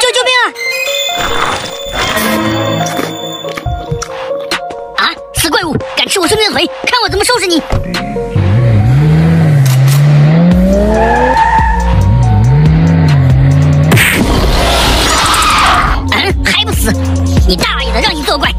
救救命啊！啊死怪物敢吃我兄弟的腿看我怎么收拾你！嗯还不死？你大爷的让你作怪！